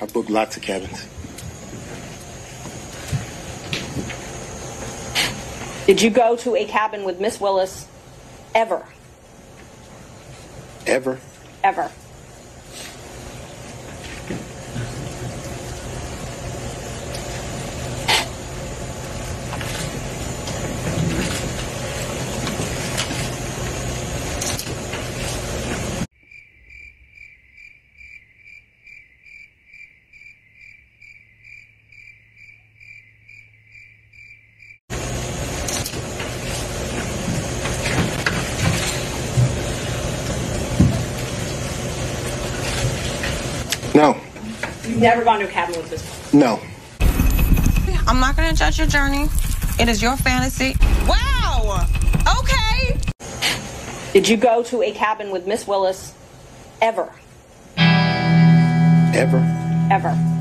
I booked lots of cabins. Did you go to a cabin with Miss Willis ever? Ever? Ever? No. You've never gone to a cabin with Miss No. I'm not gonna judge your journey. It is your fantasy. Wow! Okay! Did you go to a cabin with Miss Willis ever? Ever? Ever?